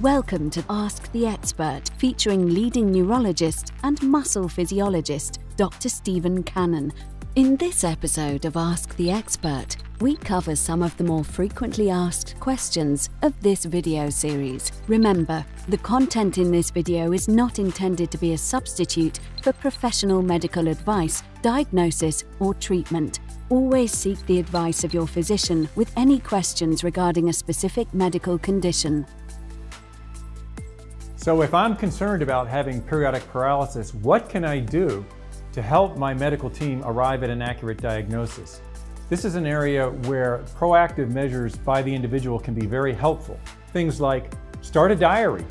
Welcome to Ask the Expert, featuring leading neurologist and muscle physiologist Dr. Stephen Cannon. In this episode of Ask the Expert, we cover some of the more frequently asked questions of this video series. Remember, the content in this video is not intended to be a substitute for professional medical advice, diagnosis, or treatment. Always seek the advice of your physician with any questions regarding a specific medical condition. So if I'm concerned about having periodic paralysis, what can I do to help my medical team arrive at an accurate diagnosis? This is an area where proactive measures by the individual can be very helpful. Things like start a diary,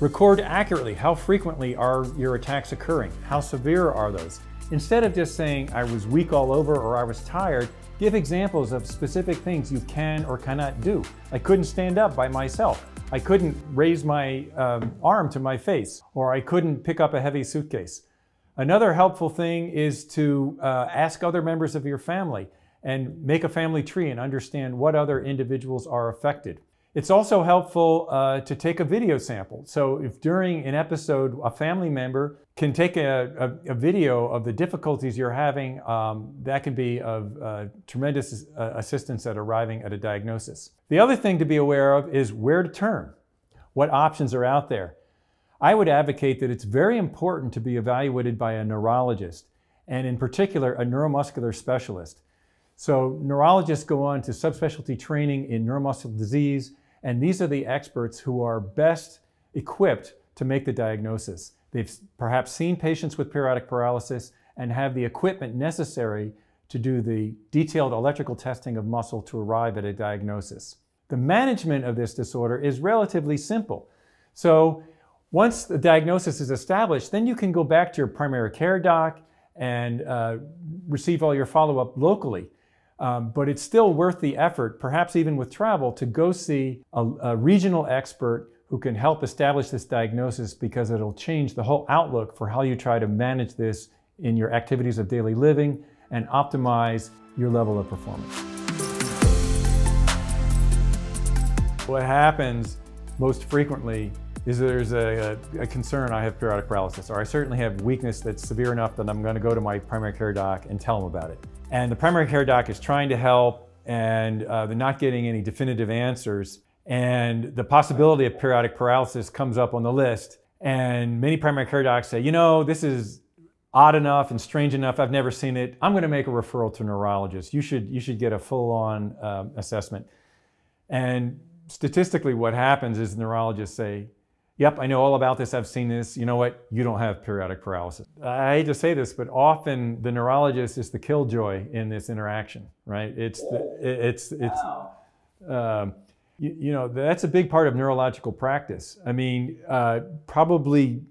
record accurately how frequently are your attacks occurring, how severe are those. Instead of just saying I was weak all over or I was tired, give examples of specific things you can or cannot do. I couldn't stand up by myself. I couldn't raise my um, arm to my face, or I couldn't pick up a heavy suitcase. Another helpful thing is to uh, ask other members of your family and make a family tree and understand what other individuals are affected. It's also helpful uh, to take a video sample. So if during an episode a family member can take a, a, a video of the difficulties you're having, um, that can be of uh, tremendous uh, assistance at arriving at a diagnosis. The other thing to be aware of is where to turn, what options are out there. I would advocate that it's very important to be evaluated by a neurologist, and in particular, a neuromuscular specialist. So neurologists go on to subspecialty training in neuromuscular disease, and these are the experts who are best equipped to make the diagnosis. They've perhaps seen patients with periodic paralysis and have the equipment necessary to do the detailed electrical testing of muscle to arrive at a diagnosis. The management of this disorder is relatively simple. So once the diagnosis is established, then you can go back to your primary care doc and uh, receive all your follow-up locally. Um, but it's still worth the effort, perhaps even with travel, to go see a, a regional expert who can help establish this diagnosis because it'll change the whole outlook for how you try to manage this in your activities of daily living and optimize your level of performance. What happens most frequently is there's a, a, concern I have periodic paralysis, or I certainly have weakness that's severe enough that I'm going to go to my primary care doc and tell them about it. And the primary care doc is trying to help, and uh, they're not getting any definitive answers. And the possibility of periodic paralysis comes up on the list. And many primary care docs say, you know, this is odd enough and strange enough. I've never seen it. I'm going to make a referral to a neurologist. You should, you should get a full-on um, assessment. And statistically, what happens is neurologists say, Yep, I know all about this. I've seen this. You know what? You don't have periodic paralysis. I hate to say this, but often the neurologist is the killjoy in this interaction, right? It's the, it's it's um, you, you, know that's a big part of neurological practice. I mean, uh, probably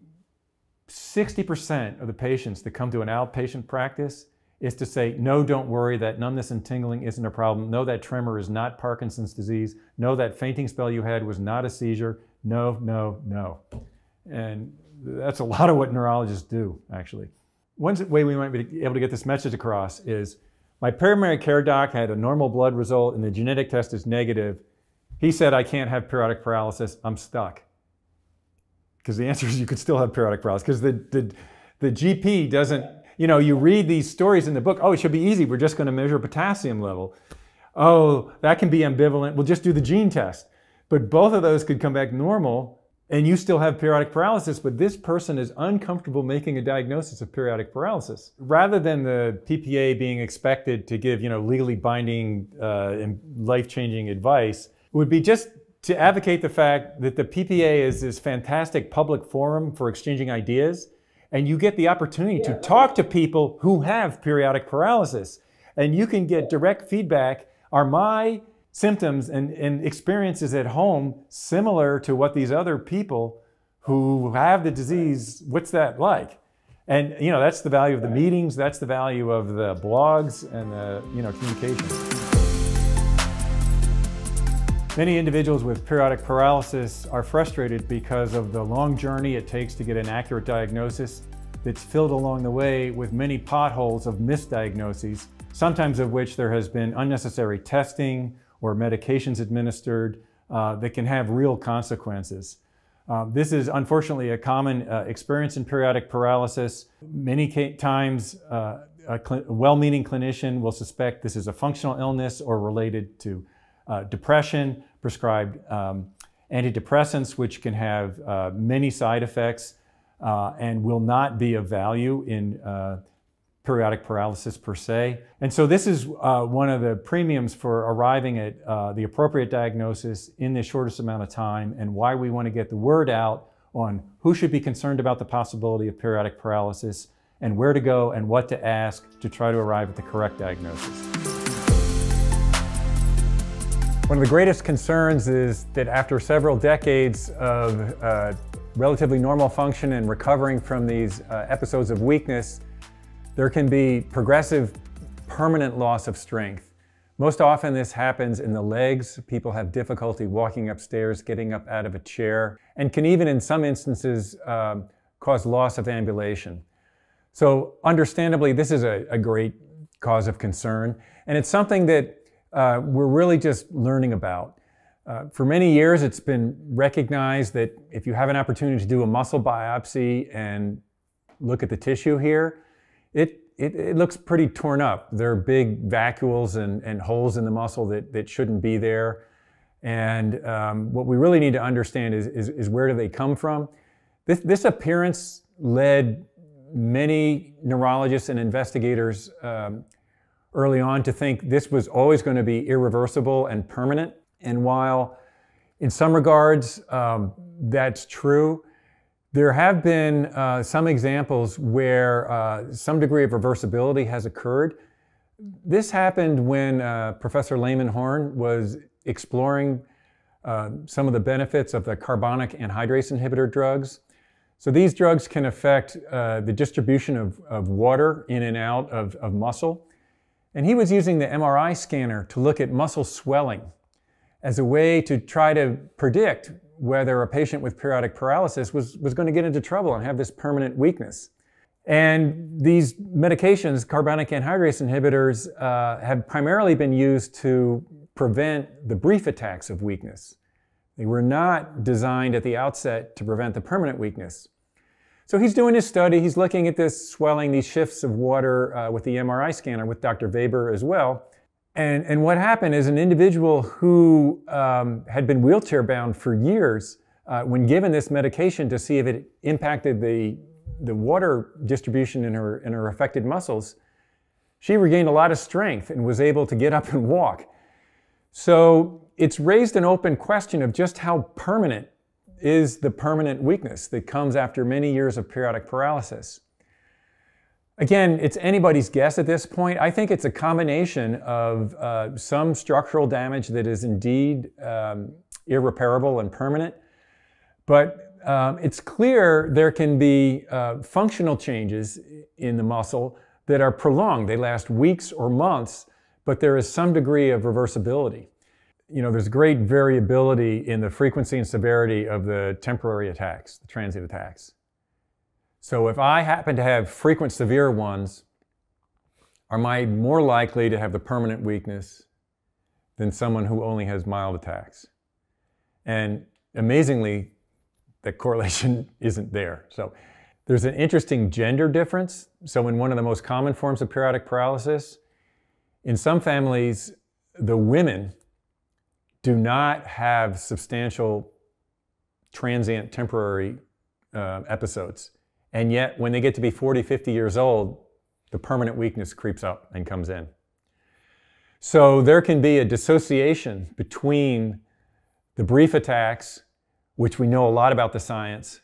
60% of the patients that come to an outpatient practice is to say, no, don't worry, that numbness and tingling isn't a problem. No, that tremor is not Parkinson's disease. No, that fainting spell you had was not a seizure no, no, no. And that's a lot of what neurologists do, actually. One way we might be able to get this message across is my primary care doc had a normal blood result and the genetic test is negative. He said, I can't have periodic paralysis. I'm stuck. Because the answer is you could still have periodic paralysis because the, the, the GP doesn't, you know, you read these stories in the book, oh, it should be easy. We're just going to measure potassium level. Oh, that can be ambivalent. We'll just do the gene test. But both of those could come back normal and you still have periodic paralysis, but this person is uncomfortable making a diagnosis of periodic paralysis. Rather than the PPA being expected to give, you know, legally binding, uh, life-changing advice, would be just to advocate the fact that the PPA is this fantastic public forum for exchanging ideas, and you get the opportunity to talk to people who have periodic paralysis, and you can get direct feedback. Are my symptoms and, and experiences at home similar to what these other people who have the disease, what's that like? And you know, that's the value of the meetings, that's the value of the blogs and the you know, communication. Many individuals with periodic paralysis are frustrated because of the long journey it takes to get an accurate diagnosis that's filled along the way with many potholes of misdiagnoses, sometimes of which there has been unnecessary testing or medications administered uh, that can have real consequences. Um, this is unfortunately a common uh, experience in periodic paralysis. Many times, uh, a, cl- well meaning clinician will suspect this is a functional illness or related to uh, depression, prescribed um, antidepressants, which can have uh, many side effects uh, and will not be of value in uh, periodic paralysis per se. And so this is uh, one of the premiums for arriving at uh, the appropriate diagnosis in the shortest amount of time and why we want to get the word out on who should be concerned about the possibility of periodic paralysis and where to go and what to ask to try to arrive at the correct diagnosis. One of the greatest concerns is that after several decades of uh, relatively normal function and recovering from these uh, episodes of weakness, there can be progressive permanent loss of strength. Most often this happens in the legs. People have difficulty walking upstairs, getting up out of a chair, and can even in some instances um, cause loss of ambulation. So understandably, this is a, a, great cause of concern, and it's something that uh, we're really just learning about. Uh, for many years, it's been recognized that if you have an opportunity to do a muscle biopsy and look at the tissue here, it, it, it looks pretty torn up. There are big vacuoles and, and holes in the muscle that, that shouldn't be there. And um, what we really need to understand is, is, is, where do they come from? This, this appearance led many neurologists and investigators um, early on to think this was always going to be irreversible and permanent. And while in some regards um, that's true, there have been uh, some examples where uh, some degree of reversibility has occurred. This happened when uh, Professor Lehmann-Horn was exploring uh, some of the benefits of the carbonic anhydrase inhibitor drugs. So these drugs can affect uh, the distribution of, of, water in and out of, of muscle. And he was using the MRI scanner to look at muscle swelling as a way to try to predict whether a patient with periodic paralysis was, was going to get into trouble and have this permanent weakness. And these medications, carbonic anhydrase inhibitors, uh, have primarily been used to prevent the brief attacks of weakness. They were not designed at the outset to prevent the permanent weakness. So he's doing his study, he's looking at this swelling, these shifts of water uh, with the MRI scanner with Dr. Weber as well. And, and what happened is an individual who um, had been wheelchair bound for years, uh, when given this medication to see if it impacted the, the water distribution in her, in her affected muscles, she regained a lot of strength and was able to get up and walk. So it's raised an open question of just how permanent is the permanent weakness that comes after many years of periodic paralysis. Again, it's anybody's guess at this point. I think it's a combination of uh, some structural damage that is indeed um, irreparable and permanent, but um, it's clear there can be uh, functional changes in the muscle that are prolonged. They last weeks or months, but there is some degree of reversibility. You know, there's great variability in the frequency and severity of the temporary attacks, the transient attacks. So if I happen to have frequent severe ones, am I more likely to have the permanent weakness than someone who only has mild attacks? And amazingly, the correlation isn't there. So there's an interesting gender difference. So in one of the most common forms of periodic paralysis, in some families, the women do not have substantial transient temporary uh, episodes. And yet, when they get to be 40, 50 years old, the permanent weakness creeps up and comes in. So there can be a dissociation between the brief attacks, which we know a lot about the science,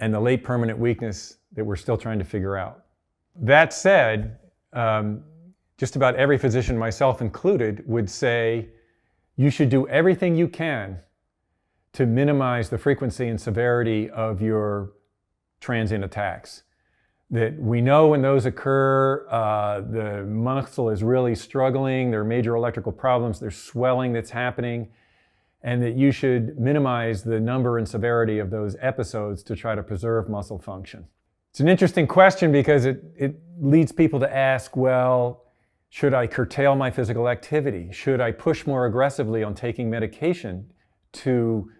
and the late permanent weakness that we're still trying to figure out. That said, um, just about every physician, myself included, would say you should do everything you can to minimize the frequency and severity of your transient attacks. That we know when those occur, uh, the muscle is really struggling, there are major electrical problems, there's swelling that's happening, and that you should minimize the number and severity of those episodes to try to preserve muscle function. It's an interesting question because it, it leads people to ask, well, should I curtail my physical activity? Should I push more aggressively on taking medication to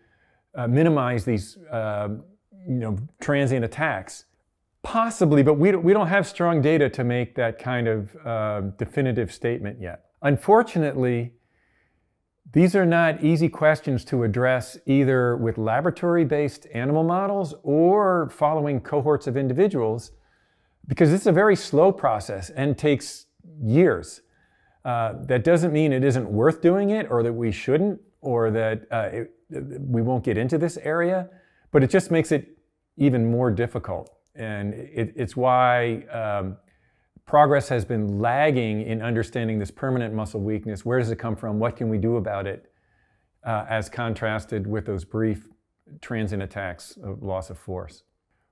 uh, minimize these uh, you know, transient attacks? Possibly, but we don't, we don't have strong data to make that kind of uh, definitive statement yet. Unfortunately, these are not easy questions to address either with laboratory-based animal models or following cohorts of individuals because it's a very slow process and takes years. Uh, that doesn't mean it isn't worth doing it or that we shouldn't or that uh, it, we won't get into this area, but it just makes it even more difficult. And it, it's why um, progress has been lagging in understanding this permanent muscle weakness. Where does it come from? What can we do about it? Uh, as contrasted with those brief transient attacks of loss of force.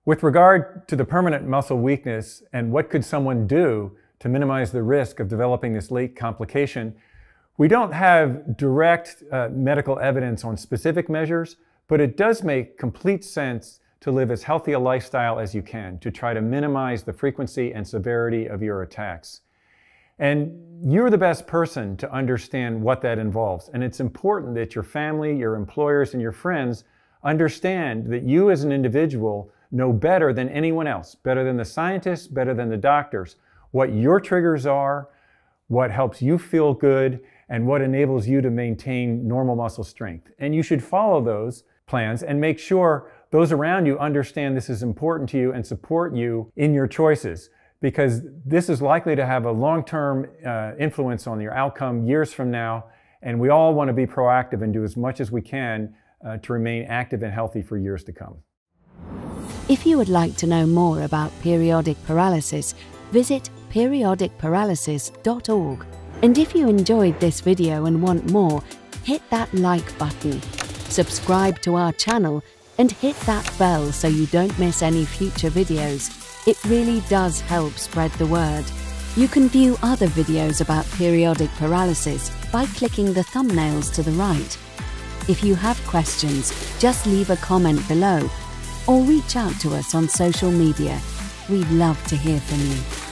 With regard to the permanent muscle weakness and what could someone do to minimize the risk of developing this late complication, we don't have direct uh, medical evidence on specific measures, but it does make complete sense to live as healthy a lifestyle as you can, to try to minimize the frequency and severity of your attacks. And you're the best person to understand what that involves. And it's important that your family, your employers, and your friends understand that you as an individual know better than anyone else, better than the scientists, better than the doctors, what your triggers are, what helps you feel good, and what enables you to maintain normal muscle strength. And you should follow those plans and make sure those around you understand this is important to you and support you in your choices because this is likely to have a long-term uh, influence on your outcome years from now. And we all want to be proactive and do as much as we can uh, to remain active and healthy for years to come. If you would like to know more about periodic paralysis, visit periodicparalysis.org. And if you enjoyed this video and want more, hit that like button, subscribe to our channel, and hit that bell so you don't miss any future videos. It really does help spread the word. You can view other videos about periodic paralysis by clicking the thumbnails to the right. If you have questions, just leave a comment below or reach out to us on social media. We'd love to hear from you.